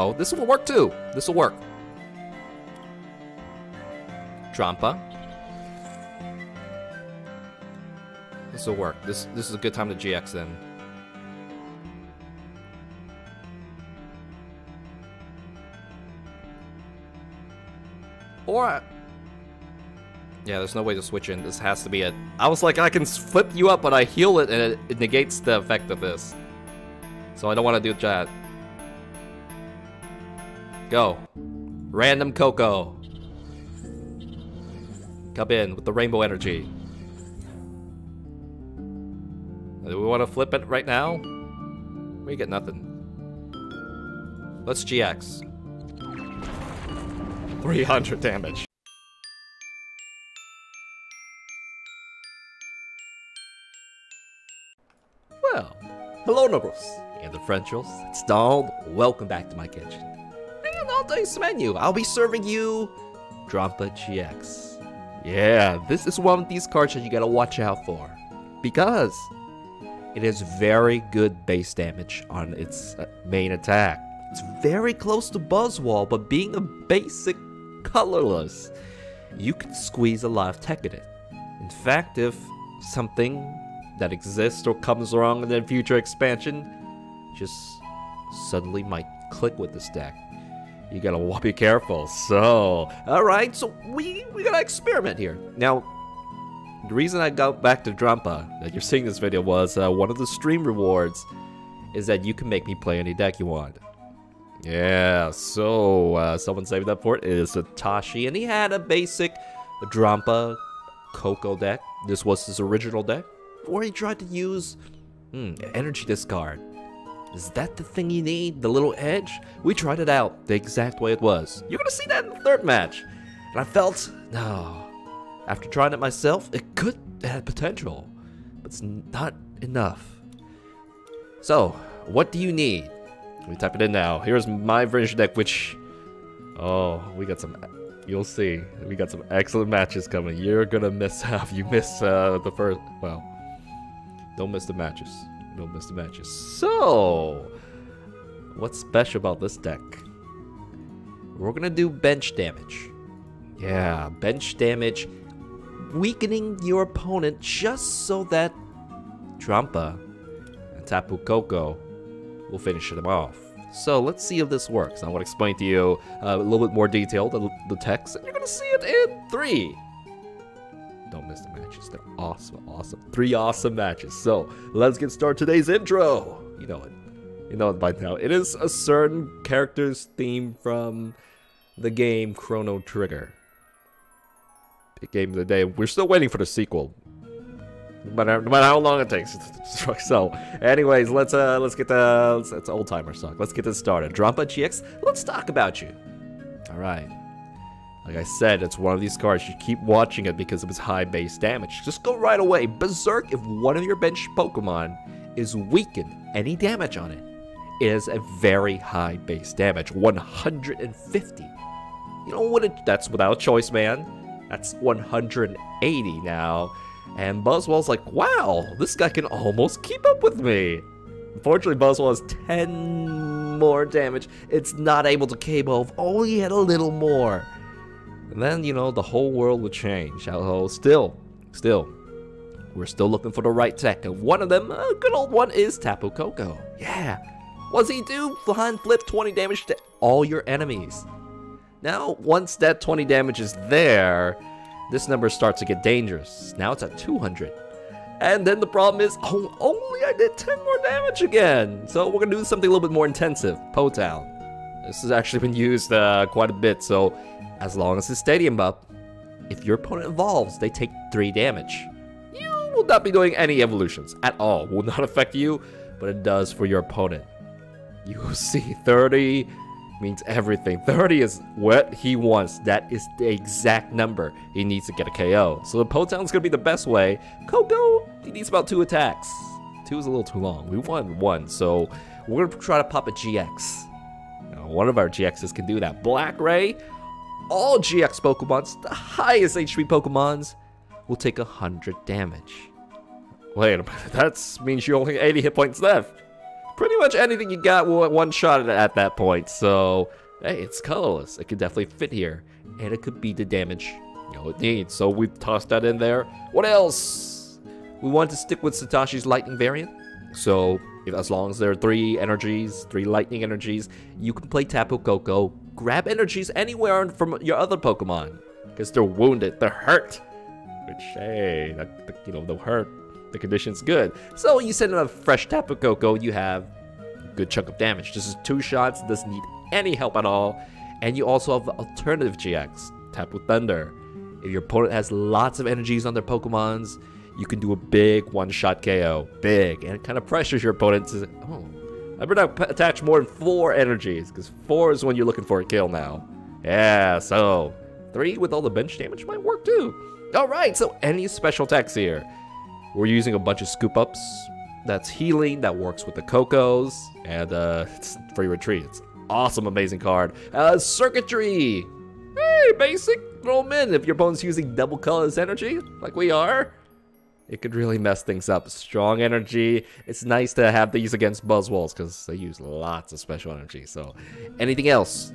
Oh, this will work too. This will work. Drampa. This will work. This this is a good time to GX then. Or yeah, there's no way to switch in. This has to be it. I was like, I can flip you up, but I heal it, and it, it negates the effect of this. So I don't want to do that. Go. Random Koko. Come in with the rainbow energy. Uh, do we want to flip it right now? We get nothing. Let's GX. 300 damage. Well, hello Nobles and the Frenchels. It's Donald. Welcome back to my kitchen. Today's menu, I'll be serving you Drampa GX. Yeah, this is one of these cards that you gotta watch out for. Because it has very good base damage on its uh, main attack. It's very close to Buzzwole, but being a basic colorless, you can squeeze a lot of tech in it. In fact, if something that exists or comes along in the future expansion just suddenly might click with this deck, you gotta be careful. So, alright, so we, we gotta experiment here. Now, the reason I got back to Drampa that you're seeing this video was uh, one of the stream rewards is that you can make me play any deck you want. Yeah, so uh, someone saved up for it is Satoshi, and he had a basic Drampa Koko deck. This was his original deck. Or he tried to use hmm, energy discard. Is that the thing you need? The little edge? We tried it out the exact way it was. You're gonna see that in the third match. And I felt, no. After trying it myself, it could have potential. But it's not enough. So, what do you need? Let me type it in now. Here's my version deck, which... Oh, we got some... You'll see. We got some excellent matches coming. You're gonna miss out you miss uh, the first... Well, don't miss the matches. Don't miss the matches. So, what's special about this deck? We're gonna do bench damage. Yeah, bench damage, weakening your opponent just so that Drampa and Tapu Koko will finish them off. So let's see if this works. I want to explain to you uh, a little bit more detail the, the text, and you're gonna see it in three. Don't miss the matches. They're awesome, awesome. Three awesome matches. So let's get started today's intro. You know it. You know it by now. It is a certain character's theme from the game Chrono Trigger. Big game of the day. We're still waiting for the sequel. Matter, no matter how long it takes. so, anyways, let's uh, let's get the let's, it's old timer song. Let's get this started. Drampa GX. Let's talk about you. All right. Like I said, it's one of these cards. You keep watching it because of its high base damage. Just go right away. Berserk, if one of your bench Pokemon is weakened, any damage on it is a very high base damage. 150. You know what? It, that's without choice, man. That's 180 now. And Buzzwole's like, wow, this guy can almost keep up with me. Unfortunately, Buzzwole has 10 more damage. It's not able to KO if only had a little more. And then, you know, the whole world would change. Although, still, still, we're still looking for the right tech. And one of them, a good old one, is Tapu Koko. Yeah. What's he do? Behind flip 20 damage to all your enemies. Now, once that 20 damage is there, this number starts to get dangerous. Now it's at 200. And then the problem is, oh, only I did 10 more damage again. So we're gonna do something a little bit more intensive. Po This has actually been used uh, quite a bit, so as long as the stadium up, if your opponent evolves, they take 3 damage. You will not be doing any evolutions at all. Will not affect you, but it does for your opponent. You will see 30 means everything. 30 is what he wants. That is the exact number he needs to get a KO. So the Po Town's gonna be the best way. Koko, he needs about two attacks. Two is a little too long. We won one, so we're gonna try to pop a GX. Now, one of our GXs can do that. Black Ray, all GX Pokemons, the highest HP Pokemons, will take 100 damage. Wait a minute, that means you only 80 hit points left. pretty much anything you got will one shot at that point. So, hey, it's colorless. It could definitely fit here. And it could be the damage you know, it needs. So we've tossed that in there. What else? We want to stick with Satoshi's lightning variant. So if, as long as there are three energies, three lightning energies, you can play Tapu Koko, grab energies anywhere from your other Pokemon. Because they're wounded, they're hurt. Which, hey, that, you know, they'll hurt. The condition's good. So you send in a fresh Tapu Koko, you have a good chunk of damage. This is two shots, doesn't need any help at all. And you also have the alternative GX, Tapu Thunder. If your opponent has lots of energies on their Pokemons, you can do a big one-shot KO. Big. And it kind of pressures your opponent to, oh, I better not attach more than four energies, because four is when you're looking for a kill now. Yeah, so three with all the bench damage might work too. Alright, so any special attacks here? We're using a bunch of scoop ups. That's healing, that works with the Kokos, and uh, it's free retreat. It's awesome, amazing card. Uh, circuitry! Hey, basic, throw them in. If your opponent's using double colors energy, like we are, it could really mess things up. Strong energy. It's nice to have these against Buzzwoles because they use lots of special energy. So, anything else?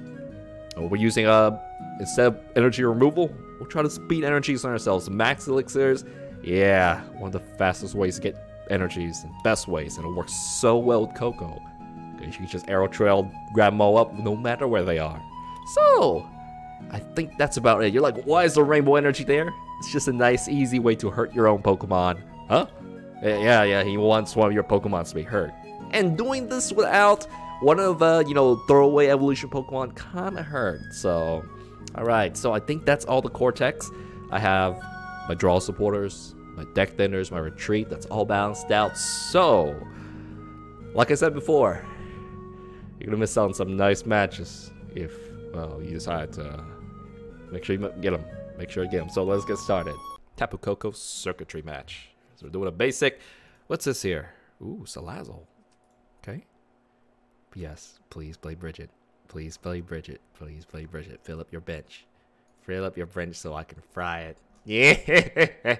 Oh, we're using, uh, instead of energy removal, we'll try to speed energies on ourselves. Max elixirs, yeah, one of the fastest ways to get energies and best ways, and it works so well with Koko. You can just Aero Trail, all up, no matter where they are. So, I think that's about it. You're like, why is the rainbow energy there? It's just a nice, easy way to hurt your own Pokemon. Huh? Yeah, yeah, he wants one of your Pokemons to be hurt. And doing this without one of, uh, you know, throwaway evolution Pokemon kinda hurt. So, alright, so I think that's all the Cortex. I have my draw supporters, my deck thinners, my retreat, that's all balanced out. So, like I said before, you're gonna miss out on some nice matches if, well, you decide to make sure you get them. Make sure you get them. So let's get started. Tapu Koko circuitry match. So we're doing a basic. What's this here? Ooh, Salazzle. Okay. Yes, please play Brigette. Please play Brigette. Please play Brigette. Fill up your bench. Fill up your bench so I can fry it. Yeah.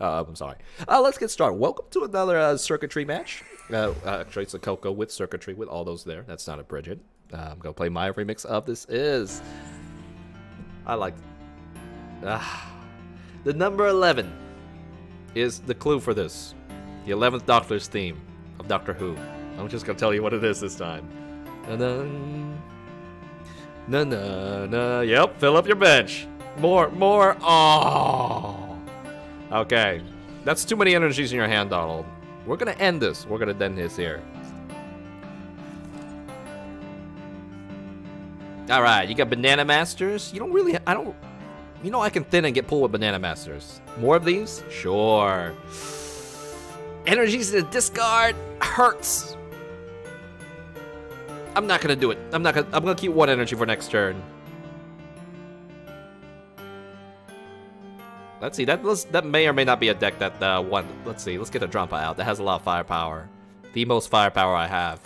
uh, I'm sorry. Uh, let's get started. Welcome to another uh, circuitry match. Uh, uh, a Koko with circuitry with all those there. That's not a Brigette. I'm going to play my remix of this is... I like... Ah. The number 11 is the clue for this. The 11th Doctor's theme of Doctor Who. I'm just to tell you what it is this time. Na-na, na na. Yep, fill up your bench. More, more. Oh. Okay. That's too many energies in your hand, Donald. We're gonna end this. We're gonna end this here. Alright, you got Banana Masters. You don't really, I don't, you know I can thin and get pulled with Banana Masters. More of these? Sure. Energies to discard hurts. I'm not gonna do it. I'm not gonna, I'm gonna keep one energy for next turn. Let's see, that that may or may not be a deck that uh, one. Let's see, let's get a Drampa out. That has a lot of firepower. The most firepower I have.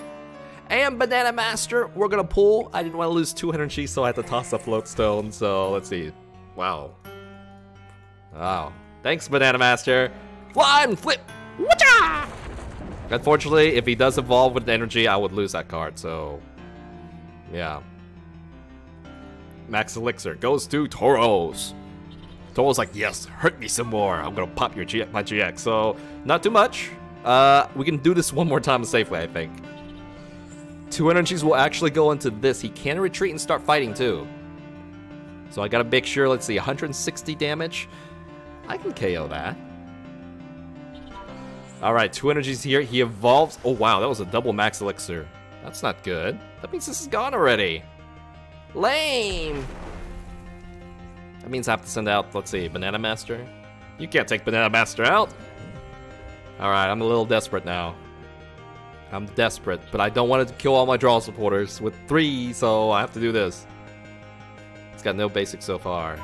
And Banana Master, we're gonna pull. I didn't want to lose 200 G, so I had to toss a float stone. So let's see. Wow. Wow. Thanks, Banana Master. Fly and flip. Whatcha! Unfortunately, if he does evolve with energy, I would lose that card. So, yeah. Max Elixir goes to Tauros. Tauros like, yes, hurt me some more. I'm gonna pop your G my GX. So, not too much. Uh, we can do this one more time safely, I think. Two energies will actually go into this. He can retreat and start fighting too. So I gotta make sure, let's see, 160 damage. I can KO that. Alright, two energies here. He evolves. Oh wow, that was a double max elixir. That's not good. That means this is gone already. Lame! That means I have to send out, let's see, Banana Master. You can't take Banana Master out. Alright, I'm a little desperate now. I'm desperate, but I don't want to kill all my draw supporters with three, so I have to do this. It's got no basics so far.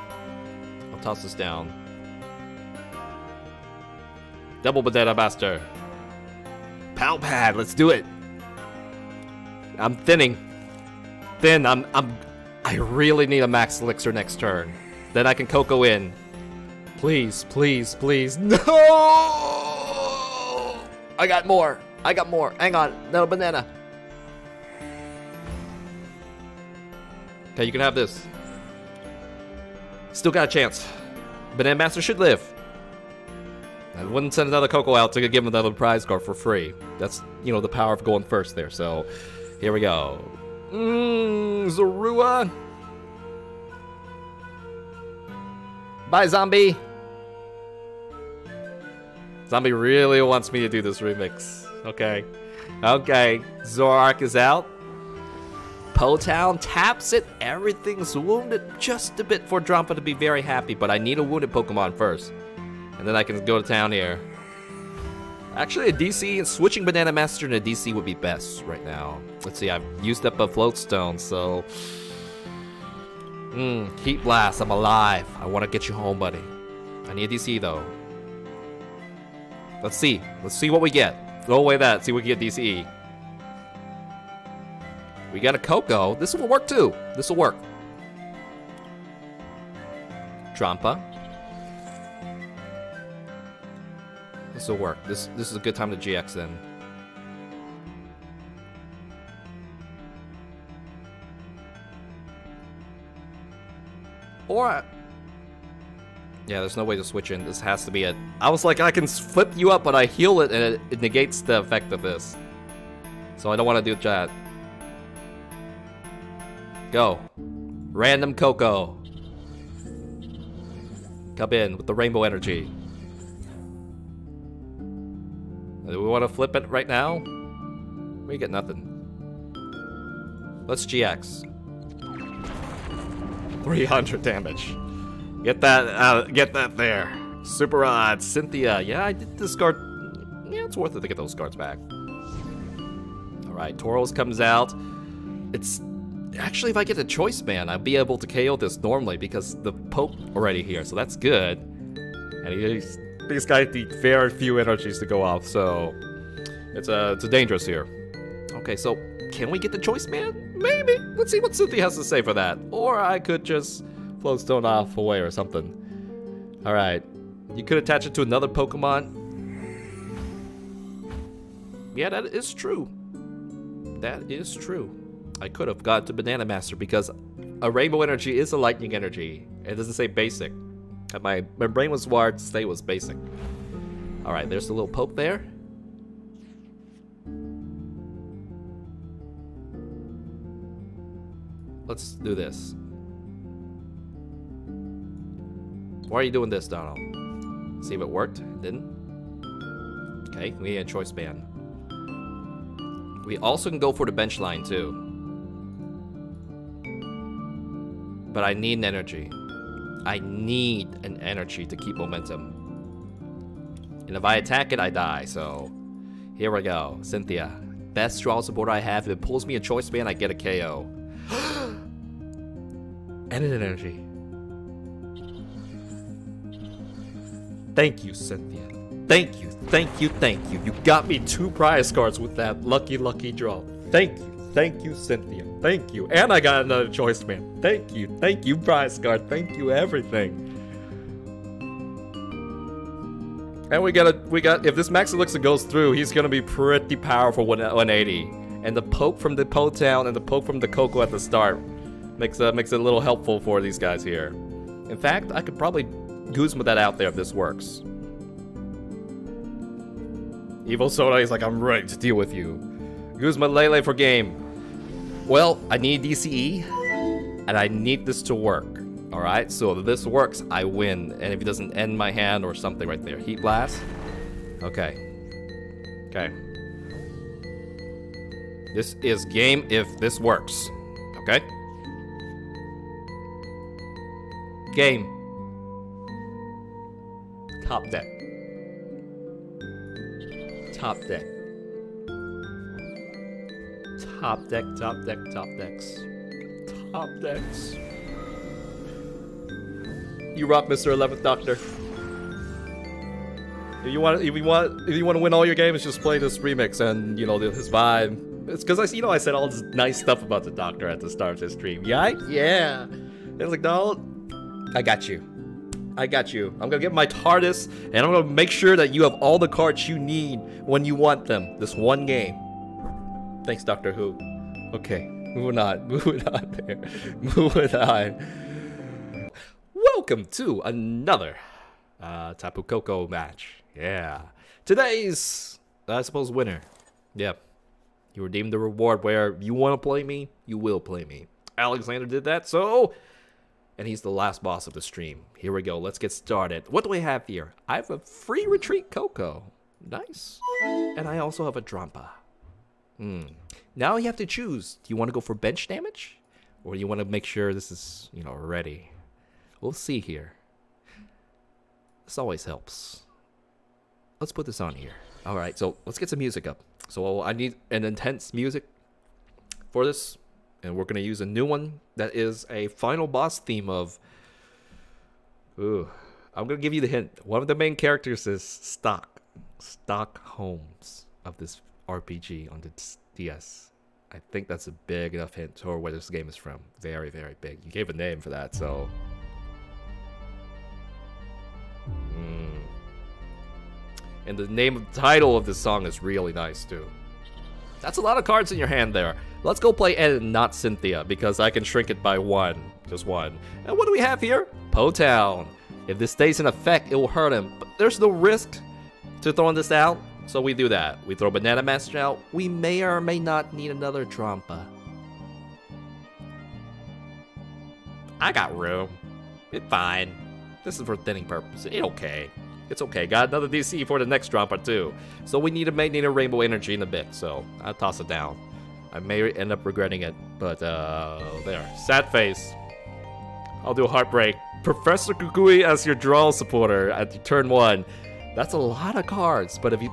I'll toss this down. Double Banana Master. Pal Pad, let's do it. I'm thinning. Thin, I'm, I'm, I really need a max elixir next turn. Then I can Koko in. Please, please, please. No! I got more. I got more. Hang on. No banana. Okay, you can have this. Still got a chance. Banana Master should live. I wouldn't send another Koko out to give him another prize card for free. That's, you know, the power of going first there. So, here we go. Mmm, Zorua. Bye, zombie. Zombie really wants me to do this remix. Okay. Okay. Zoroark is out. Po Town taps it. Everything's wounded just a bit for Drampa to be very happy, but I need a wounded Pokemon first. And then I can go to town here. Actually, a DC, switching Banana Master to a DC would be best right now. Let's see, I've used up a Float Stone, so... Mmm, Heat Blast, I'm alive. I want to get you home, buddy. I need a DC, though. Let's see. Let's see what we get. Throw away that, see what we get DCE. We got a Koko. This will work, too. This will work. Drampa. This will work. This this is a good time to GX then. Or yeah, there's no way to switch in. This has to be it. I was like, I can flip you up, but I heal it, and it, it negates the effect of this. So I don't want to do that. Go. Random Koko. Come in with the rainbow energy. Do we want to flip it right now? We get nothing. Let's GX. 300 damage. Get that, uh, get that there. Super Rod. Cynthia. Yeah, I did discard. Yeah, it's worth it to get those cards back. Alright, Tauros comes out. It's actually, if I get a Choice Band, I'll be able to KO this normally because the Pope already here, so that's good. And he's, these guys need very few energies to go off, so it's a, it's dangerous here. Okay, so can we get the Choice Band? Maybe. Let's see what Cynthia has to say for that. Or I could just float stone off away or something. All right, you could attach it to another Pokemon. Yeah, that is true. That is true. I could have got to Banana Master because a Rainbow Energy is a Lightning Energy. It doesn't say basic. My, my brain was wired to say was basic. Alright, there's a little poke there. Let's do this. Why are you doing this, Donald? See if it worked? It didn't? Okay, we need a choice band. We also can go for the bench line too. But I need an energy. I need an energy to keep momentum. And if I attack it, I die, so... Here we go. Cynthia. Best strong support I have. If it pulls me a choice band, I get a KO. and an energy. Thank you, Cynthia. Thank you, thank you, thank you. You got me two prize cards with that lucky, lucky draw. Thank you, thank you, Cynthia. Thank you. And I got another Choice Band. Thank you, thank you, prize card. Thank you, everything. And we got a, we got, if this Max Elixir goes through, he's gonna be pretty powerful 180. And the poke from the Po Town and the poke from the Koko at the start makes, uh, makes it a little helpful for these guys here. In fact, I could probably Guzma that out there if this works. Evil Soda is like, I'm ready to deal with you. Guzma Lele for game. Well, I need DCE, and I need this to work. Alright, so if this works, I win. And if it doesn't end my hand or something right there. Heat Blast. Okay. Okay. This is game if this works. Okay? Game. Top deck. Top deck. Top deck, top deck, top decks. Top decks. You rock, Mr. Eleventh Doctor. If you want, if you want, if you want to win all your games, just play this remix and you know his vibe. It's because I, you know, I said all this nice stuff about the Doctor at the start of this stream. Yeah, yeah. It's like, Donald, I got you. I got you. I'm gonna get my TARDIS, and I'm gonna make sure that you have all the cards you need when you want them. This one game. Thanks, Doctor Who. Okay, moving on. Moving on there. Moving on. Welcome to another uh, Tapu Koko match. Yeah. Today's, I suppose, winner. Yep. You redeemed the reward where you want to play me, you will play me. Alexander did that, so and he's the last boss of the stream. Here we go. Let's get started. What do we have here? I have a free retreat Koko. Nice. And I also have a Drampa. Hmm. Now you have to choose. Do you want to go for bench damage? Or do you want to make sure this is, you know, ready? We'll see here. This always helps. Let's put this on here. Alright, so let's get some music up. So I need an intense music for this and we're going to use a new one that is a final boss theme of ooh i'm going to give you the hint one of the main characters is stock stock Holmes of this rpg on the ds i think that's a big enough hint to where this game is from very very big you gave a name for that so mm. and the name of the title of this song is really nice too that's a lot of cards in your hand there. Let's go play Ed and not Cynthia, because I can shrink it by one. Just one. And what do we have here? Po Town. If this stays in effect, it will hurt him. But there's no risk to throwing this out, so we do that. We throw Banana Master out. We may or may not need another Drampa. I got room. It's fine. This is for thinning purposes. It's okay. It's okay. Got another DC for the next Drampa too. So we need to make need a rainbow energy in a bit. So I'll toss it down. I may end up regretting it, but uh, there. Sad face. I'll do a heartbreak. Professor Kukui as your draw supporter at turn one. That's a lot of cards, but if you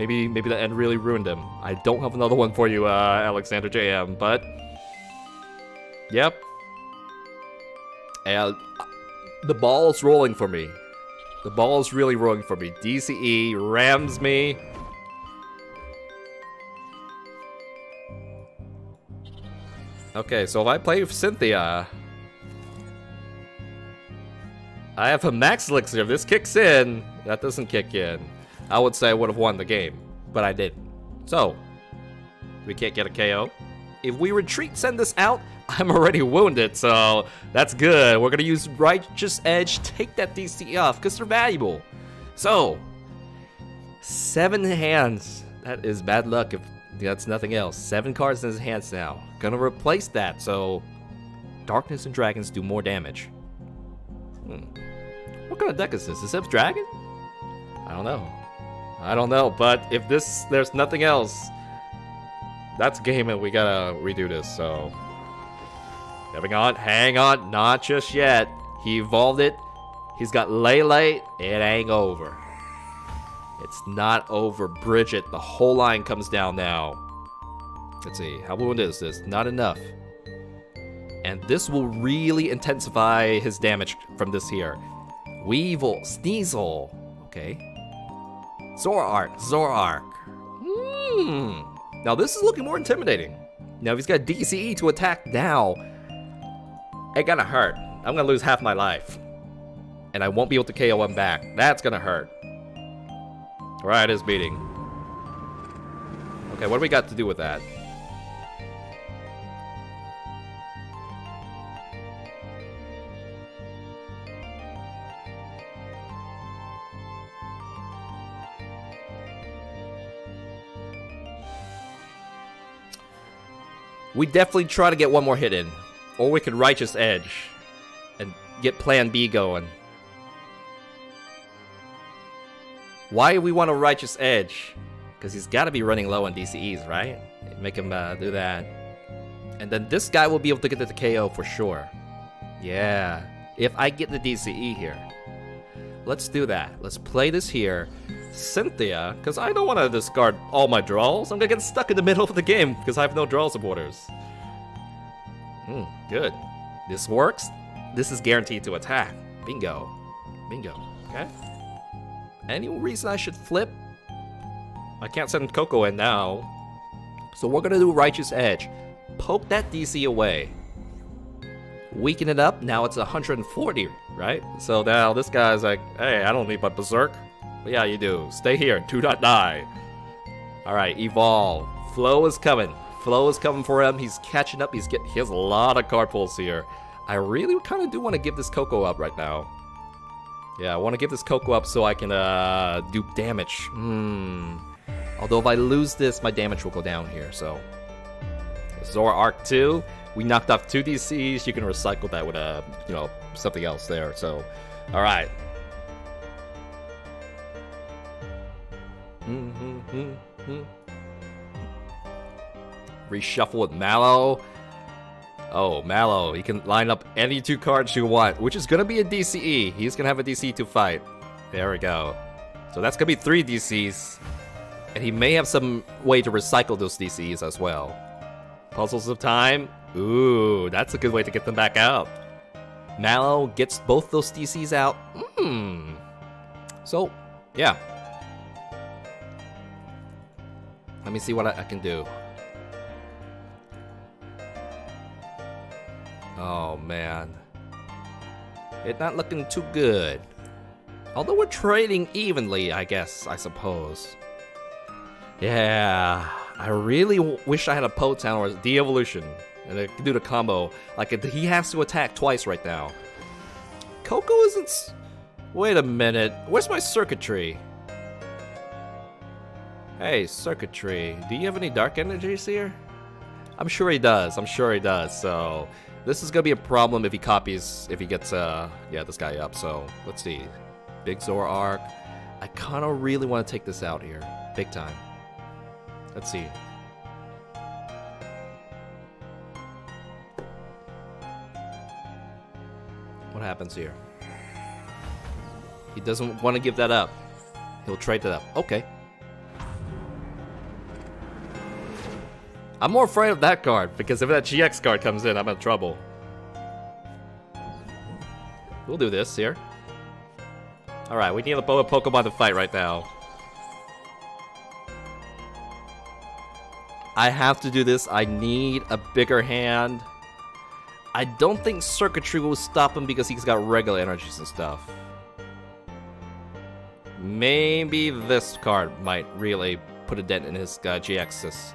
maybe maybe the end really ruined him. I don't have another one for you, uh, Alexander JM, but yep. And the ball's rolling for me. The ball is really rolling for me. DCE rams me. Okay, so if I play Cynthia, I have a max elixir. If this kicks in, that doesn't kick in. I would say I would have won the game, but I didn't. So, we can't get a KO. If we retreat, send this out, I'm already wounded, so that's good. We're gonna use Righteous Edge, take that DC off, because they're valuable. So, seven hands. That is bad luck if that's nothing else. Seven cards in his hands now. Gonna replace that, so Darkness and Dragons do more damage. Hmm. What kind of deck is this? Is it Dragon? I don't know. I don't know, but if this, there's nothing else, that's game and we gotta redo this, so Hang on, hang on, not just yet. He evolved it. He's got Lele. It ain't over. It's not over. Brigette, the whole line comes down now. Let's see, how wound is this? Not enough. And this will really intensify his damage from this here. Weavile, Sneasel. Okay. Zoroark, Zoroark. Hmm. Now this is looking more intimidating. Now he's got DCE to attack now, it gonna hurt. I'm gonna lose half my life. And I won't be able to KO him back. That's gonna hurt. Right, is beating. Okay, what do we got to do with that? We definitely try to get one more hit in. Or we could Righteous Edge and get Plan B going. Why we want a Righteous Edge? Because he's got to be running low on DCEs, right? Make him uh, do that. And then this guy will be able to get the KO for sure. Yeah. If I get the DCE here. Let's do that. Let's play this here. Cynthia, because I don't want to discard all my draws. I'm going to get stuck in the middle of the game because I have no draw supporters. Hmm, good. This works. This is guaranteed to attack. Bingo. Bingo. Okay. Any reason I should flip? I can't send Koko in now. So we're gonna do Righteous Edge. Poke that DC away. Weaken it up, now it's 140 right? So now this guy's like, hey, I don't need my berserk. But yeah, you do. Stay here. Do not die. All right, evolve. Flow is coming. Flow is coming for him. He's catching up. He's getting. He has a lot of card pulls here. I really kind of do want to give this Koko up right now. Yeah, I want to give this Koko up so I can uh, do damage. Hmm. Although if I lose this, my damage will go down here. So Zoroark 2. We knocked off two DCs. You can recycle that with a, uh, you know, something else there. So, all right. Reshuffle with Mallow. Oh, Mallow. He can line up any two cards you want, which is going to be a DCE. He's going to have a DC to fight. There we go. So that's going to be three DCs. And he may have some way to recycle those DCs as well. Puzzles of Time. Ooh, that's a good way to get them back out. Mallow gets both those DCs out. Hmm. So, yeah. Let me see what I, I can do. Oh, man. It's not looking too good. Although we're trading evenly, I guess, I suppose. Yeah, I really wish I had a Po Town or a De-Evolution. And I could do the combo. Like, he has to attack twice right now. Koko isn't... Wait a minute. Where's my circuitry? Hey, circuitry. Do you have any dark energies here? I'm sure he does. I'm sure he does. So, this is gonna be a problem if he copies, if he gets, uh, yeah, this guy up. So, let's see. Big Zoroark. I kind of really want to take this out here. Big time. Let's see. What happens here? He doesn't want to give that up. He'll trade that up. Okay. I'm more afraid of that card, because if that GX card comes in, I'm in trouble. We'll do this here. Alright, we need a Pokemon to fight right now. I have to do this. I need a bigger hand. I don't think circuitry will stop him because he's got regular energies and stuff. Maybe this card might really put a dent in his uh, GXs.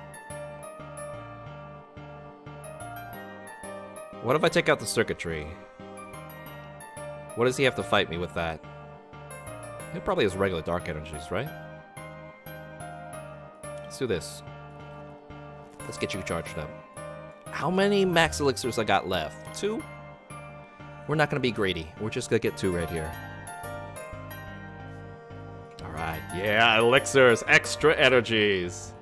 What if I take out the circuitry? What does he have to fight me with that? He probably has regular dark energies, right? Let's do this. Let's get you charged up. How many max elixirs I got left? Two? We're not gonna be greedy. We're just gonna get two right here. Alright, yeah, elixirs, extra energies.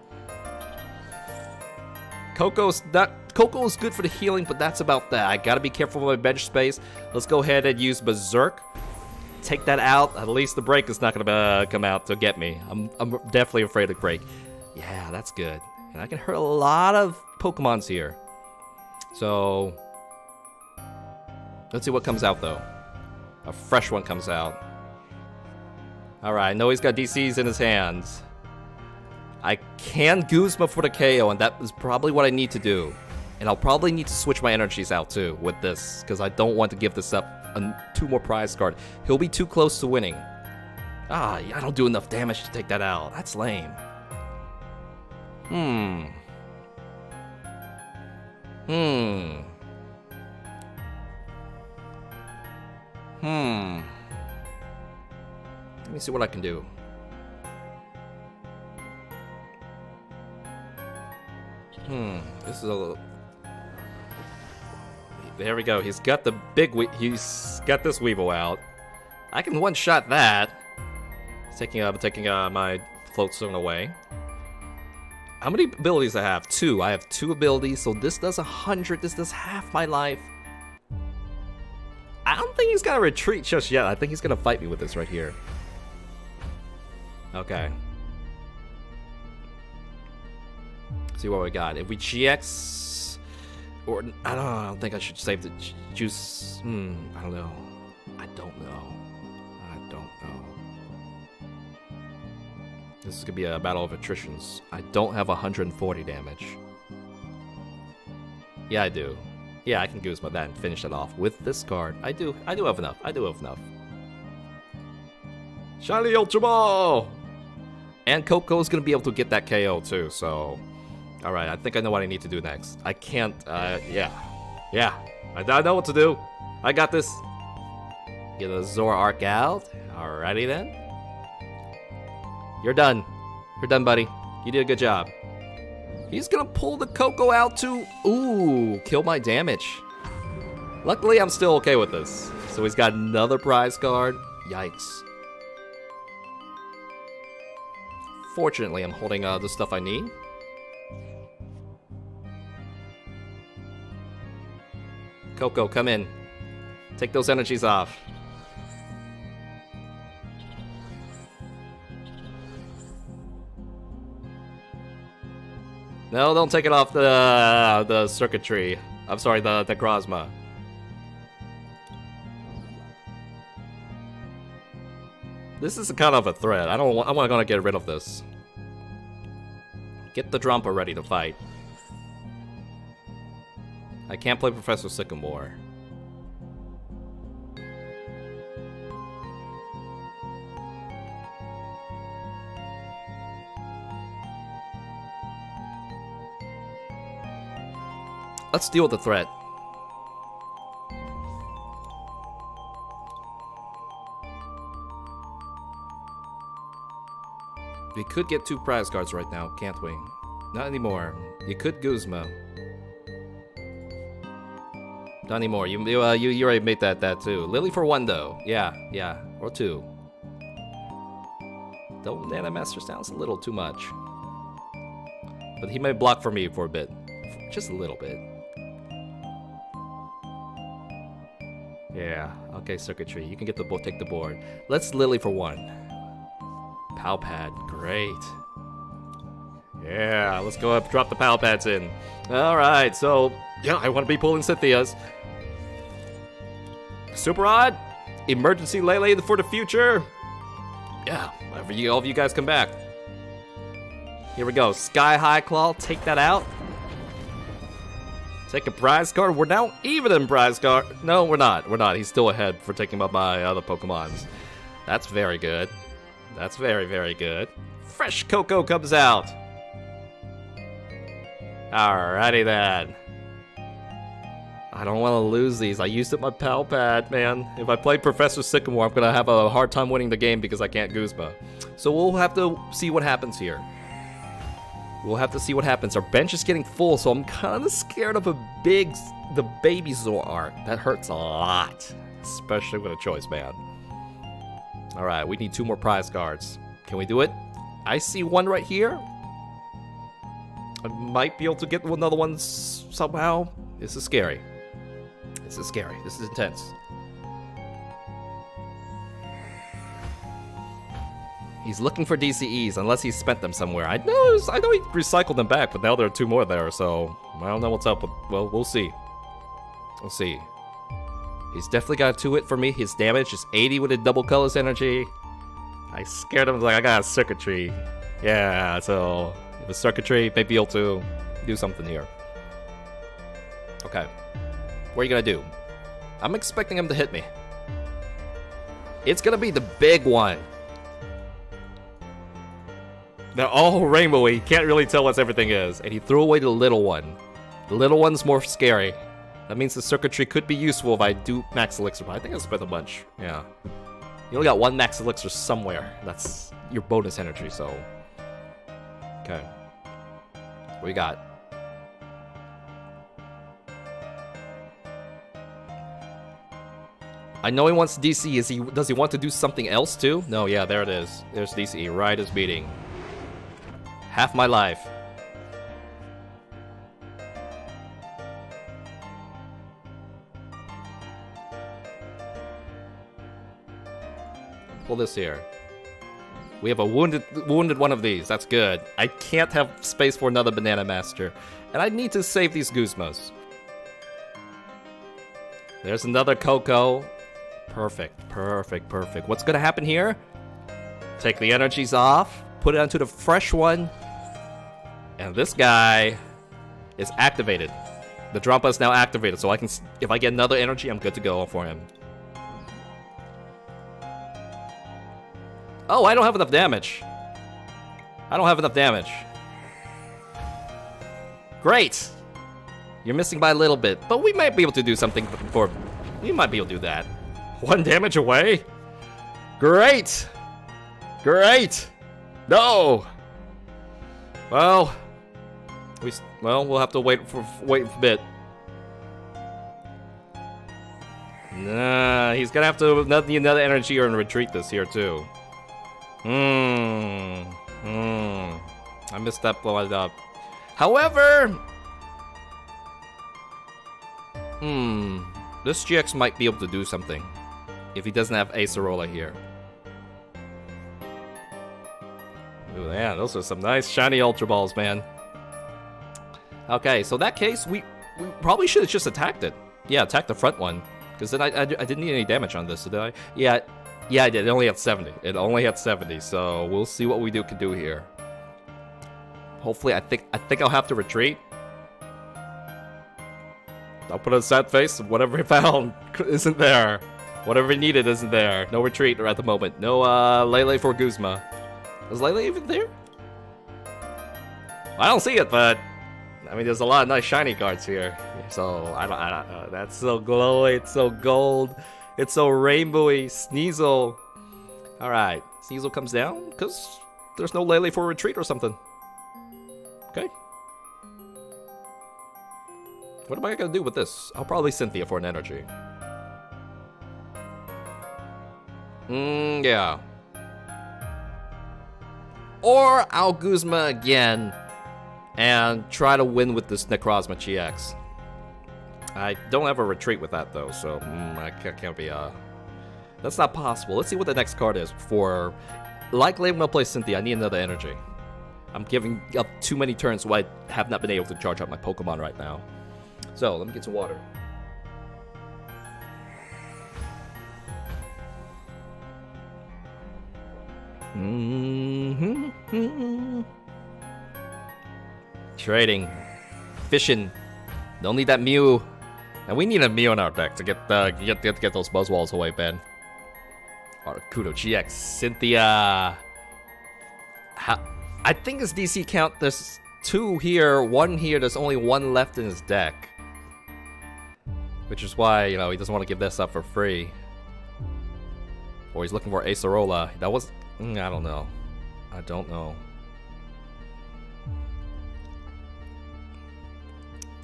Koko's not Koko's good for the healing, but that's about that. I gotta be careful with my bench space. Let's go ahead and use Berserk. Take that out. At least the break is not gonna uh, come out to get me. I'm, I'm definitely afraid of break. Yeah, that's good. And I can hurt a lot of Pokemons here. So, let's see what comes out though. A fresh one comes out. Alright, I know he's got DCs in his hands. I can Guzma for the KO, and that is probably what I need to do. And I'll probably need to switch my energies out too with this, because I don't want to give this up a two more prize card. He'll be too close to winning. Ah, I don't do enough damage to take that out. That's lame. Hmm. Hmm. Hmm. Let me see what I can do. Hmm. This is a little... There we go. He's got the big... He's got this Weavile out. I can one-shot that. Taking, uh, taking uh, my float stone away. How many abilities I have? Two. I have two abilities, so this does a hundred. This does half my life. I don't think he's gonna retreat just yet. I think he's gonna fight me with this right here. Okay. See what we got. If we GX, or I don't know. I don't think I should save the juice. Hmm. I don't know. I don't know. I don't know. This is gonna be a battle of attritions. I don't have 140 damage. Yeah, I do. Yeah, I can Guzma that and finish it off with this card. I do, I do have enough. I do have enough. Shiny Ultra Ball! And Koko's gonna be able to get that KO too, so... Alright, I think I know what I need to do next. I can't, uh, yeah. Yeah, I, I know what to do. I got this. Get a Zoroark out. Alrighty then. You're done. You're done, buddy. You did a good job. He's gonna pull the Koko out to, ooh, kill my damage. Luckily, I'm still okay with this. So he's got another prize card. Yikes. Fortunately, I'm holding uh, the stuff I need. Koko, come in. Take those energies off. No, don't take it off the the circuitry. I'm sorry, the the Guzma. This is a kind of a threat. I don't. I'm gonna get rid of this. Get the Drampa ready to fight. I can't play Professor Sycamore. Let's deal with the threat. We could get two prize cards right now, can't we? Not anymore. You could Guzma. Not anymore. You you, uh, you you already made that that too. Lily for one though. Yeah, yeah, or two. Though Nana Master sounds a little too much. But he may block for me for a bit. Just a little bit. Yeah, okay, circuitry. You can get the take the board. Let's Lily for one. Pal Pad, great. Yeah, let's go up, drop the Pal Pads in. Alright, so, yeah, I want to be pulling Cynthia's. Super Rod, Emergency Lele for the future. Yeah, whenever you, all of you guys come back. Here we go, Sky High Claw, take that out. Take a prize card. We're now even in prize card. No, we're not. We're not. He's still ahead for taking up my other Pokemons. That's very good. That's very, very good. Fresh Koko comes out. Alrighty then. I don't want to lose these. I used up my pal pad, man. If I play Professor Sycamore, I'm going to have a hard time winning the game because I can't Guzma. So we'll have to see what happens here. We'll have to see what happens. Our bench is getting full, so I'm kind of scared of a big, the baby Zoroark. That hurts a lot, especially with a choice band. All right, we need two more prize cards. Can we do it? I see one right here. I might be able to get another one somehow. This is scary. This is scary. This is intense. He's looking for DCEs unless he spent them somewhere. I know I know he recycled them back, but now there are two more there, so I don't know what's up. With, well, we'll see. We'll see. He's definitely got a two hit for me. His damage is 80 with a double colors energy. I scared him like I got a circuitry. Yeah, so the circuitry may be able to do something here. Okay. What are you gonna do? I'm expecting him to hit me. It's gonna be the big one. They're all rainbowy. Can't really tell what everything is. And he threw away the little one. The little one's more scary. That means the circuitry could be useful if I do max elixir, but I think I spent a bunch. Yeah. You only got one max elixir somewhere. That's your bonus energy, so. Okay. You got? I know he wants DC. Is he? Does he want to do something else too? No. Yeah, there it is. There's DC. Riotous Beating. Half my life. Pull this here. We have a wounded wounded one of these. That's good. I can't have space for another Banana Master. And I need to save these Guzmas. There's another Koko. Perfect, perfect, perfect. What's gonna happen here? Take the energies off, put it onto the fresh one, and this guy is activated. The Drampa is now activated, so I can. If I get another energy, I'm good to go for him. Oh, I don't have enough damage. I don't have enough damage. Great! You're missing by a little bit, but we might be able to do something for... We might be able to do that. One damage away? Great! Great! No! Well... We, well, we'll have to wait for wait a bit. Nah, he's gonna have to need another energy or retreat this here too. Hmm. Hmm. I missed that blow up. However, hmm, this GX might be able to do something if he doesn't have Acerola here. Ooh, yeah, those are some nice shiny Ultra Balls, man. Okay, so that case, we, we probably should have just attacked it. Yeah, attack the front one. Because then I, I, I, didn't need any damage on this, did I? Yeah, yeah, I did. It only had 70. It only had 70, so we'll see what we do can do here. Hopefully, I think I think I'll have to retreat. I'll put a sad face. Whatever he found isn't there. Whatever he needed isn't there. No retreat at the moment. No uh, Lele for Guzma. Is Lele even there? I don't see it, but I mean, there's a lot of nice shiny cards here. So I don't, I don't know. That's so glowy. It's so gold. It's so rainbowy. Sneasel. All right, Sneasel comes down because there's no Lele for retreat or something. Okay. What am I gonna do with this? I'll probably Cynthia for an energy. Mmm, yeah. Or I'll Guzma again and try to win with this Necrozma GX. I don't have a retreat with that though, so mm, I can't, be, uh... That's not possible. Let's see what the next card is for... Likely I'm gonna play Cynthia, I need another energy. I'm giving up too many turns, so I have not been able to charge up my Pokemon right now. So, let me get some water. Mm -hmm. Trading. Fishing. Don't need that Mew. And we need a Mew in our deck to get uh, get, get, get those Buzzwoles away, Ben. Arcudo GX. Cynthia. How, I think his DC count, there's two here, one here, there's only one left in his deck. Which is why, you know, he doesn't want to give this up for free. Or he's looking for Acerola. That was... Mm, I don't know. I don't know.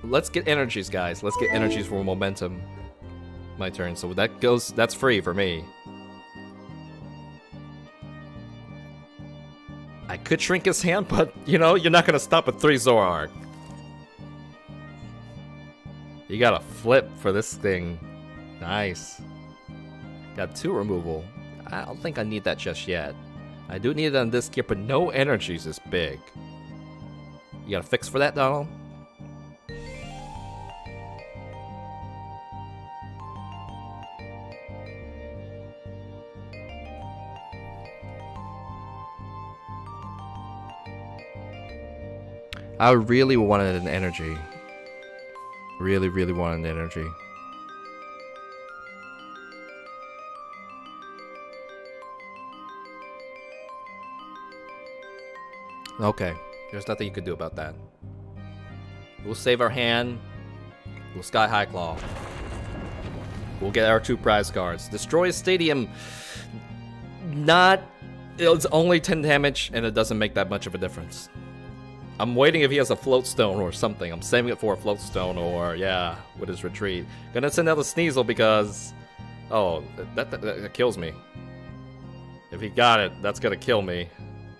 Let's get energies, guys. Let's get energies for momentum. My turn. So that goes... That's free for me. I could shrink his hand, but, you know, you're not gonna stop at 3 Zoroark. You got a flip for this thing. Nice. Got 2 removal. I don't think I need that just yet. I do need it on this gear, but no energies is big. You got a fix for that, Donald? I really wanted an energy. Really, really wanted an energy. Okay, there's nothing you can do about that. We'll save our hand. We'll Sky High Claw. We'll get our two prize cards. Destroy a Stadium. Not... It's only 10 damage, and it doesn't make that much of a difference. I'm waiting if he has a float stone or something. I'm saving it for a float stone or, yeah, with his retreat. Gonna send out a Sneasel because... Oh, that, that, that kills me. If he got it, that's gonna kill me.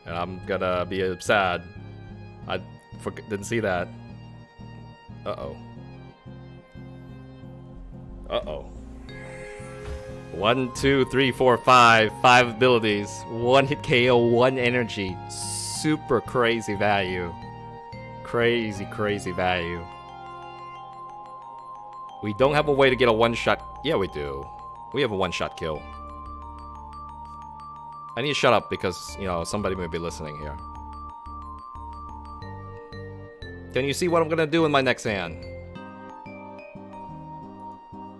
And I'm gonna be sad. I didn't see that. Uh-oh. Uh-oh. One, two, three, four, five. Five abilities. One hit KO, one energy. Super crazy value. Crazy, crazy value. We don't have a way to get a one-shot... Yeah, we do. We have a one-shot kill. I need to shut up because, you know, somebody may be listening here. Can you see what I'm gonna do in my next hand?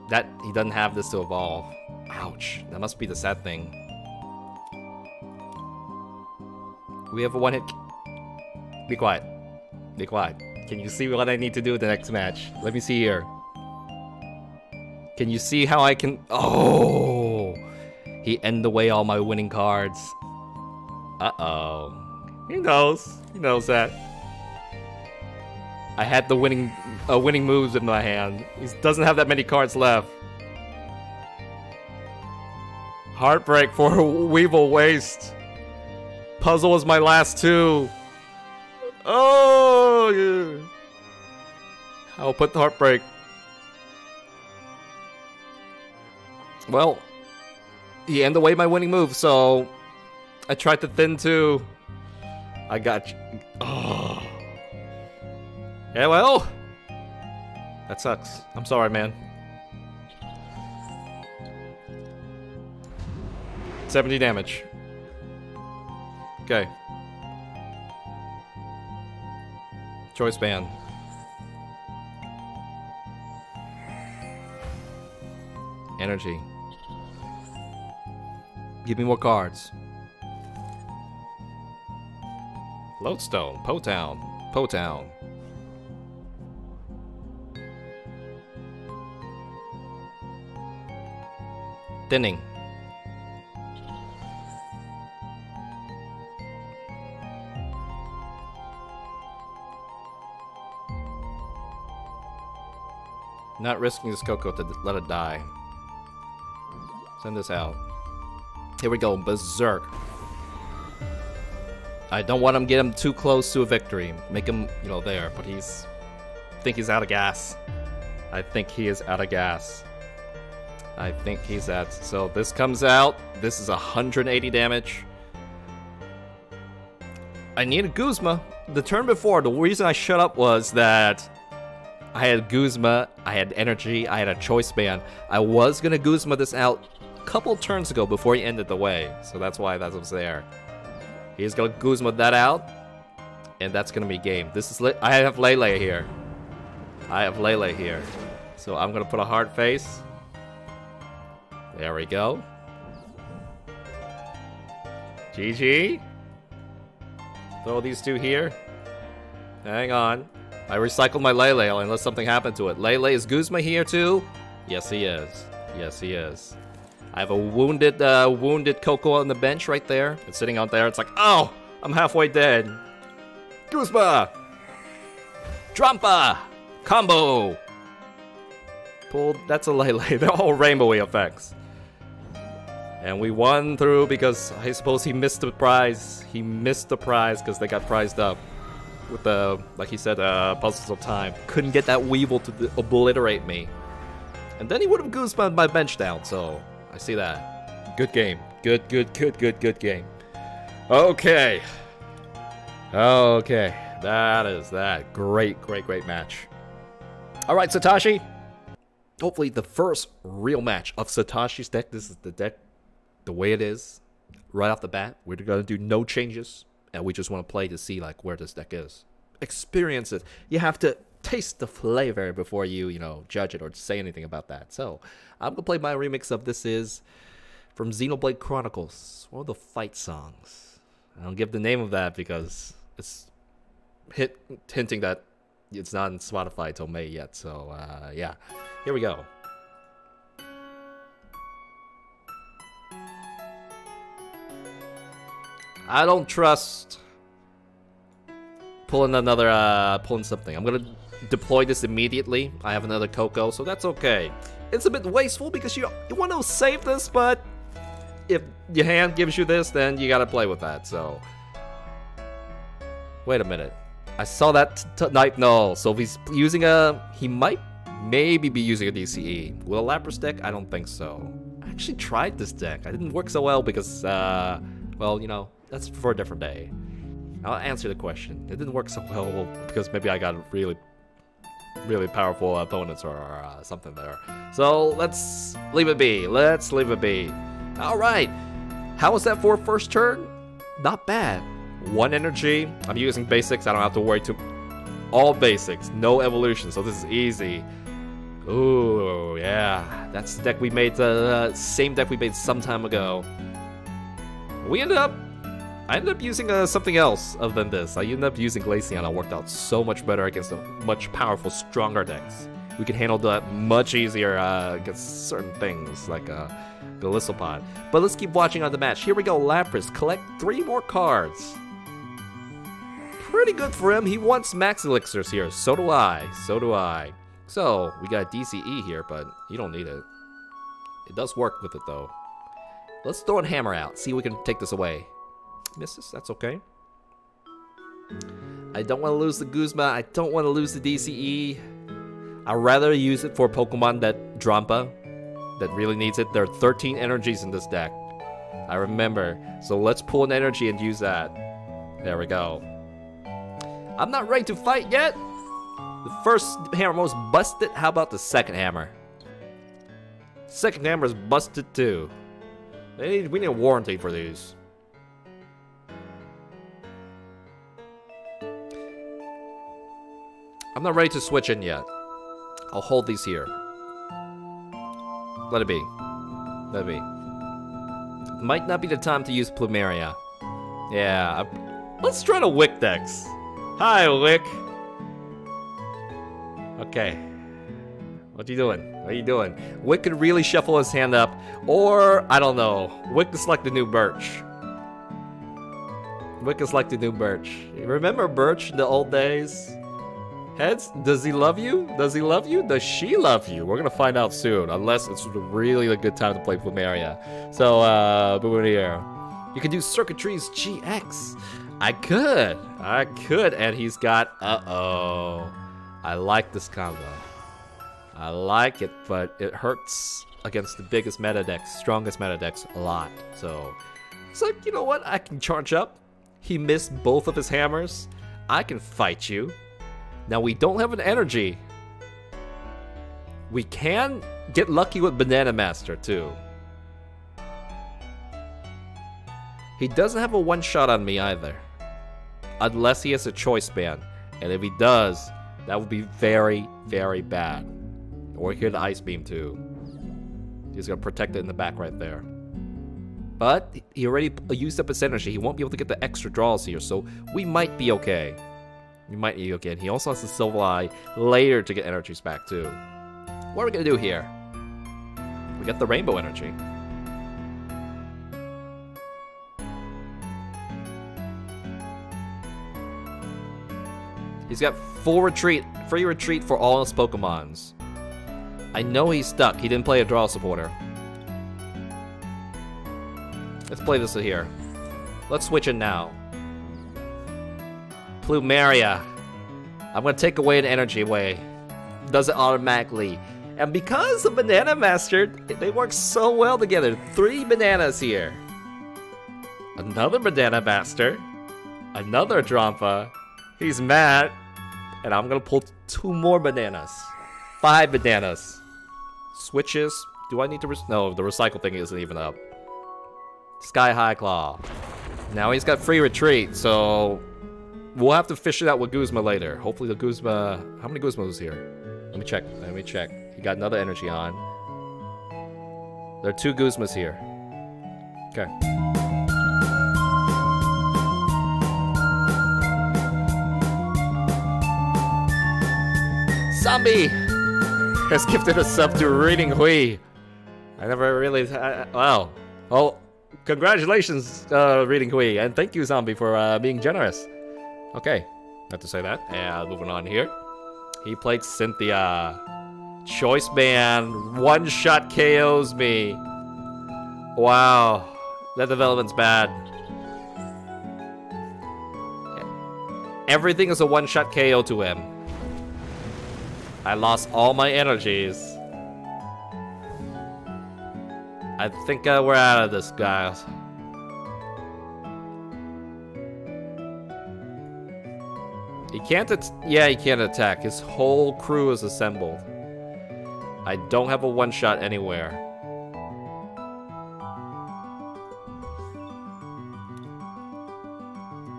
that he doesn't have this to evolve. Ouch. That must be the sad thing. We have a one hit. Be quiet. Be quiet. Can you see what I need to do the next match? Let me see here. Can you see how I can... Oh! He ended away all my winning cards. Uh-oh. He knows. He knows that. I had the winning uh, winning moves in my hand. He doesn't have that many cards left. Heartbreak for Weavile Waste. Puzzle is my last two. Oh, yeah. I'll put the Heartbreak. Well, he ended away my winning move, so I tried to thin too. I got. you. Oh. Yeah, well. That sucks. I'm sorry, man. 70 damage. Okay. Choice band. Energy. Give me more cards. Lodestone, Po Town, Potown. Thinning. Not risking this Koko to let it die. Send this out. Here we go, Berserk. I don't want him get him too close to a victory. Make him, you know, there, but he's... I think he's out of gas. I think he is out of gas. I think he's at... So this comes out. This is 180 damage. I need a Guzma. The turn before, the reason I shut up was that I had Guzma, I had energy, I had a choice band. I was gonna Guzma this out a couple turns ago before he ended the way, so that's why that was there. He's gonna Guzma that out, and that's gonna be game. This is I have Lele here. I have Lele here, so I'm gonna put a hard face. There we go. GG. Throw these two here. Hang on. I recycled my Lele unless something happened to it. Lele, is Guzma here too? Yes, he is. Yes, he is. I have a wounded, uh, wounded Koko on the bench right there. It's sitting out there. It's like, oh, I'm halfway dead. Guzma! Drampa! Combo! Pulled, that's a Lele. They're all rainbowy effects. And we won through because I suppose he missed the prize. He missed the prize because they got prized up with the, like he said, uh, puzzles of time. Couldn't get that Weavile to obliterate me. And then he would have goosebumped my bench down, so I see that. Good game. Good, good, good, good, good game. Okay. Okay. That is that. Great, great, great match. All right, Satoshi. Hopefully the first real match of Satoshi's deck. This is the deck the way it is. Right off the bat. We're going to do no changes and we just want to play to see like where this deck is. Experience it. You have to taste the flavor before you, you know, judge it or say anything about that. So I'm gonna play my remix of this is from Xenoblade Chronicles, one of the fight songs. I don't give the name of that because it's hit hinting that it's not in Spotify till May yet. So uh, yeah, here we go. I don't trust pulling another, uh, pulling something. I'm gonna deploy this immediately. I have another Koko, so that's okay. It's a bit wasteful because you, you want to save this, but if your hand gives you this, then you gotta play with that, so. Wait a minute. I saw that Night Null, so he's using a... He might maybe be using a DCE. Will a Lapras deck? I don't think so. I actually tried this deck. I didn't work so well because, uh, well, you know, that's for a different day. I'll answer the question. It didn't work so well because maybe I got really, really powerful opponents or uh, something there. So let's leave it be. Let's leave it be. All right. How was that for first turn? Not bad. One energy. I'm using basics. I don't have to worry too. All basics. No evolution. So this is easy. Ooh, yeah. that's the deck we made, the uh, same deck we made some time ago. We ended up, I ended up using uh, something else other than this. I ended up using Glaceon. It worked out so much better against a much powerful, stronger decks. We could handle that much easier uh, against certain things, like uh, Golisopod. But let's keep watching on the match. Here we go, Lapras. Collect three more cards. Pretty good for him. He wants max elixirs here. So do I. So do I. So, we got DCE here, but you don't need it. It does work with it, though. Let's throw a hammer out. See if we can take this away. Misses. That's okay. I don't want to lose the Guzma. I don't want to lose the DCE. I'd rather use it for Pokemon that Drampa, that really needs it. There are 13 energies in this deck. I remember. So let's pull an energy and use that. There we go. I'm not ready to fight yet. The first hammer was busted. How about the second hammer? Second hammer is busted too. We need a warranty for these. I'm not ready to switch in yet. I'll hold these here. Let it be. Let it be. Might not be the time to use Plumeria. Yeah, let's try the Wick Dex. Hi, Wick. Okay. What are you doing? What are you doing? Wick could really shuffle his hand up, or, I don't know, Wick is like the new Birch. Wick is like the new Birch. Remember Birch in the old days? Heads, does he love you? Does he love you? Does she love you? We're gonna find out soon, unless it's really a good time to play Plumeria. So, uh. You can do Circuitry's GX. I could. I could, and he's got, uh-oh. I like this combo. I like it, but it hurts against the biggest meta decks, strongest meta decks a lot. So it's like, you know what? I can charge up. He missed both of his hammers. I can fight you. Now we don't have an energy. We can get lucky with Banana Master too. He doesn't have a one shot on me either. Unless he has a choice band. And if he does, that would be very, very bad. Or here the Ice Beam too. He's gonna protect it in the back right there. But he already used up his energy. He won't be able to get the extra draws here, so we might be okay. We might need. And he also has the Silver Eye later to get energies back too. What are we gonna do here? We get the Rainbow Energy. He's got full retreat, free retreat for all his Pokemons. I know he's stuck. He didn't play a draw supporter. Let's play this here. Let's switch in now. Plumeria. I'm gonna take away an energy away. Does it automatically. And because of Banana Master, they work so well together. Three bananas here. Another Banana Master. Another Drampa. He's mad. And I'm gonna pull two more bananas. Five bananas. Switches. Do I need to... no, the recycle thing isn't even up. Sky High Claw. Now he's got free retreat, so... We'll have to fish it out with Guzma later. Hopefully the Guzma... How many Guzmas here? Let me check. Let me check. He got another energy on. There are two Guzmas here. Okay. Zombie has gifted a sub to Reading Hui. I never really. Uh, wow. Well, congratulations, uh, Reading Hui, and thank you, Zombie, for uh, being generous. Okay, have to say that. And moving on here. He played Cynthia. Choice Band one shot KOs me. Wow, that development's bad. Everything is a one shot KO to him. I lost all my energies. I think uh, we're out of this, guys. He can't, yeah, he can't attack. His whole crew is assembled. I don't have a one-shot anywhere.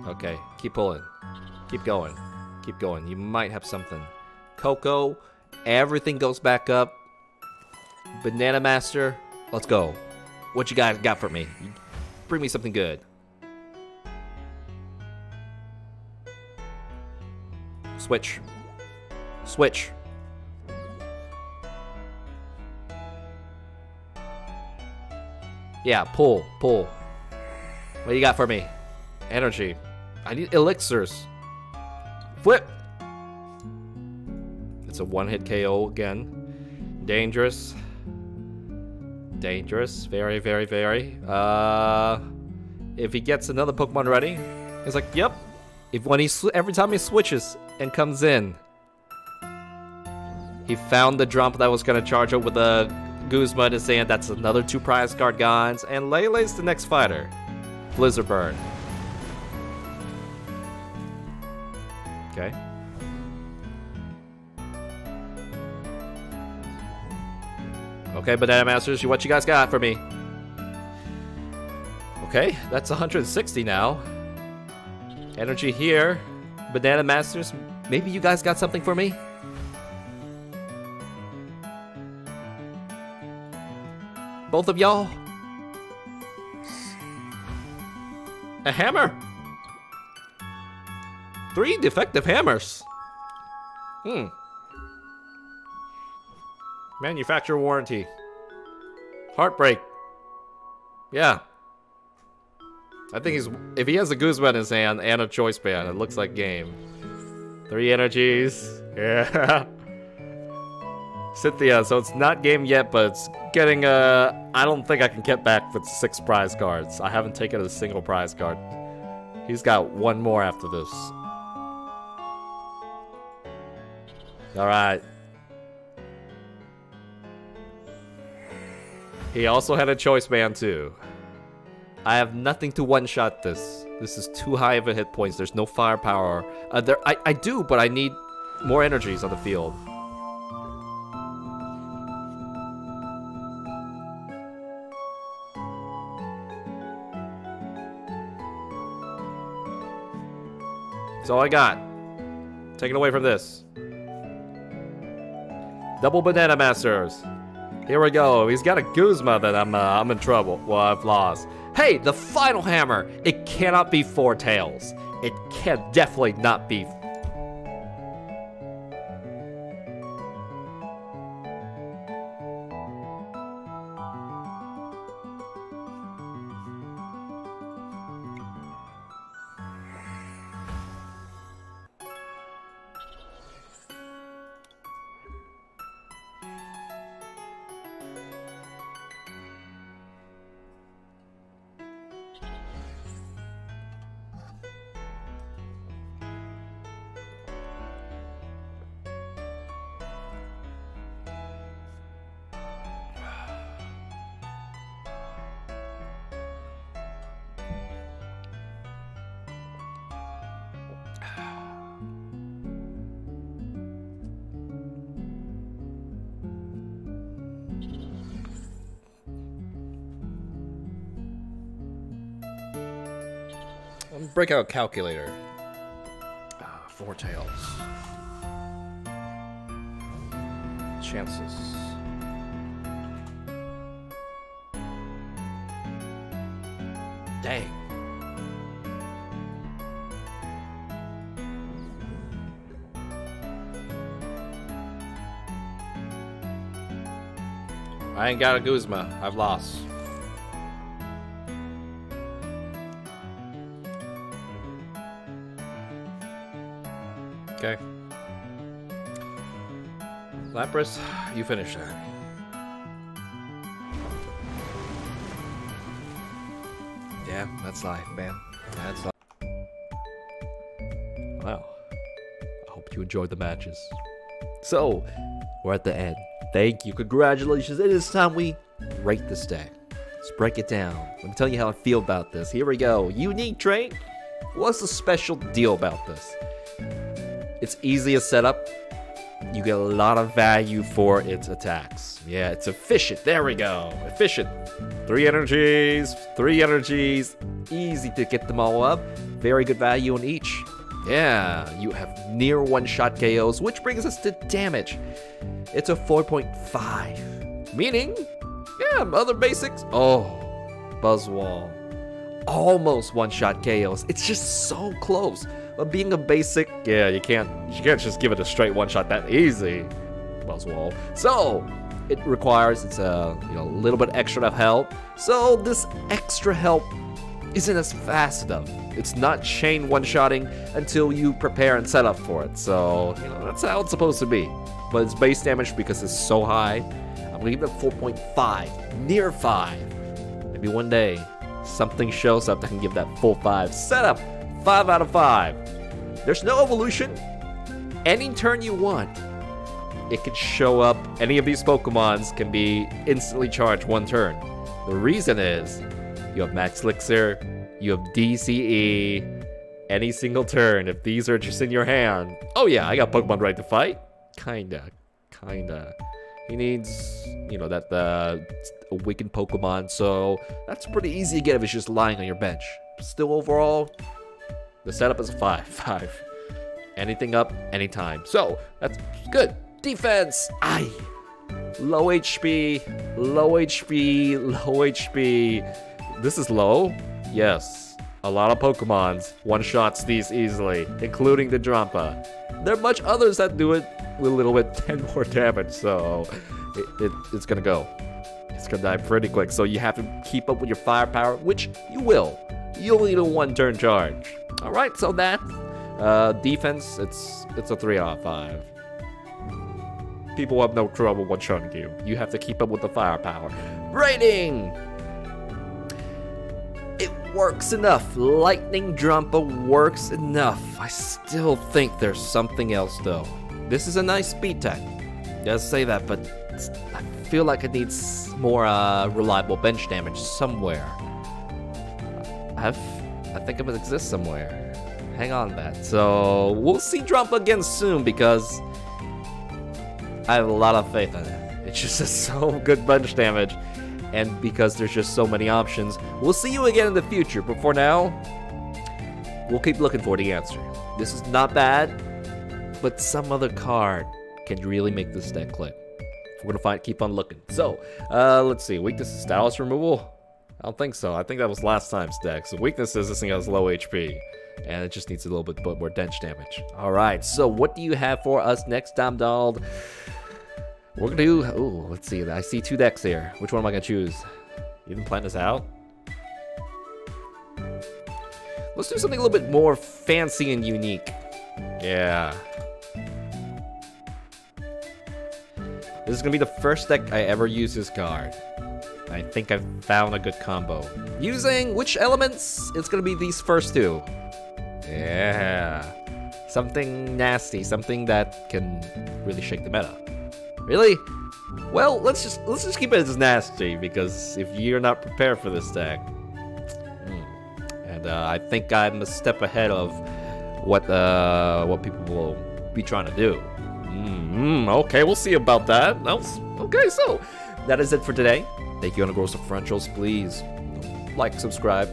Okay, keep pulling. Keep going. Keep going. You might have something. Koko, everything goes back up. Banana Master, let's go. What you guys got for me? Bring me something good. Switch. Switch. Yeah, pull, pull. What do you got for me? Energy. I need elixirs. Flip! It's a one-hit KO again. Dangerous. Dangerous. Very, very, very. Uh, if he gets another Pokemon ready, he's like, yep. If when he every time he switches and comes in, he found the jump that was gonna charge up with a Guzma and saying that's another two prize card guns, and Lele's the next fighter. Blizzard Burn. Okay. Okay, Banana Masters, what you guys got for me? Okay, that's 160 now. Energy here. Banana Masters, maybe you guys got something for me? Both of y'all? A hammer? Three defective hammers. Hmm. Manufacturer warranty. Heartbreak. Yeah. I think he's if he has a Guzma in his hand and a choice band, it looks like game. Three energies. Yeah. Cynthia, so it's not game yet, but it's getting uh I don't think I can get back with six prize cards. I haven't taken a single prize card. He's got one more after this. Alright. He also had a choice band too. I have nothing to one-shot this. This is too high of a hit points. There's no firepower. Uh, there, I, I do, but I need more energies on the field. That's all I got. Take it away from this. Double Banana Masters. Here we go. He's got a Guzma that I'm, uh, I'm in trouble. Well, I've lost. Hey, the final hammer. It cannot be four tails. It can definitely not be breakout calculator. Uh, four tails. Chances. Dang. I ain't got a Guzma. I've lost. Okay. Lapras, you finish that. Yeah, that's life, man. That's life. Wow. I hope you enjoyed the matches. So, we're at the end. Thank you. Congratulations. It is time we rate this deck. Let's break it down. Let me tell you how I feel about this. Here we go. Unique trait. What's the special deal about this? It's easy to set up. You get a lot of value for its attacks. Yeah, it's efficient. There we go. Efficient. Three energies, three energies. Easy to get them all up. Very good value on each. Yeah, you have near one-shot KOs, which brings us to damage. It's a 4.5. Meaning, yeah, other basics. Oh, Buzzwole. Almost one-shot KOs. It's just so close. But being a basic, yeah, you can't you can't just give it a straight one-shot that easy. Buzzwole. So, it requires it's a you know a little bit extra of help. So this extra help isn't as fast enough. It's not chain one-shotting until you prepare and set up for it. So you know that's how it's supposed to be. But its base damage because it's so high. I'm gonna give it 4.5, near five. Maybe one day something shows up that can give that full five. Setup, five out of five. There's no evolution. Any turn you want, it can show up. Any of these Pokemons can be instantly charged one turn. The reason is you have Max Elixir, you have DCE, any single turn. If these are just in your hand, oh yeah, I got Pokemon right to fight. Kinda, kinda. He needs, you know, that the uh, awakened Pokemon, so that's pretty easy to get if it's just lying on your bench. Still, overall, the setup is a five, five. Anything up, anytime. So that's good. Defense, aye. Low HP, low HP, low HP. This is low? Yes. A lot of Pokemons one-shots these easily, including the Drampa. There are much others that do it with a little bit 10 more damage, so it, it, it's gonna go. It's gonna die pretty quick, so you have to keep up with your firepower, which you will. You'll need a one-turn charge. Alright, so that uh, defense, it's it's a 3 out of 5 people have no trouble one-shotting you. You have to keep up with the firepower. Rating! It works enough. Lightning Drampa works enough. I still think there's something else though. This is a nice speed tech. Gotta say that, but I feel like it needs more uh, reliable bench damage somewhere. I've, I think it would exist somewhere. Hang on that. So we'll see Drampa again soon because I have a lot of faith in it. It just has so good bench damage, and because there's just so many options. We'll see you again in the future, but for now, we'll keep looking for the answer. This is not bad, but some other card can really make this deck click. We're gonna find, keep on looking. So, uh, let's see. Weakness status removal. I don't think so. I think that was last time's deck. So weakness is this thing has low HP. And it just needs a little bit more dense damage. Alright, so what do you have for us next time, Donald? We're gonna do, oh, let's see. I see two decks here. Which one am I gonna choose? You even plan this out? Let's do something a little bit more fancy and unique. Yeah. This is gonna be the first deck I ever use this card. I think I've found a good combo. Using which elements? It's gonna be these first two. Yeah. Something nasty, something that can really shake the meta. Really? Well, let's just let's just keep it as nasty because if you're not prepared for this deck, hmm, and uh, I think I'm a step ahead of what uh, what people will be trying to do. Mm, okay, we'll see about that. Okay, so that is it for today. Thank you, Undergrowth Differentials. Please like, subscribe,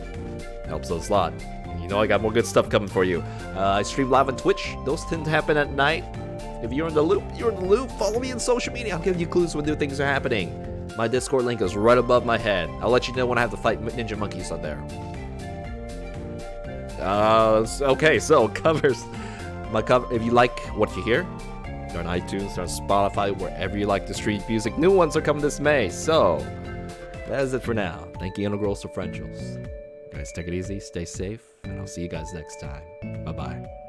helps us a lot. You know I got more good stuff coming for you. Uh, I stream live on Twitch. Those tend to happen at night. If you're in the loop, you're in the loop. Follow me on social media. I'll give you clues when new things are happening. My Discord link is right above my head. I'll let you know when I have to fight ninja monkeys on there. Uh, okay, so covers. My cover. If you like what you hear, on iTunes, on Spotify, wherever you like to stream music. New ones are coming this May. So that is it for now. Thank you, Integral Differentials. Guys, take it easy, stay safe, and I'll see you guys next time. Bye bye.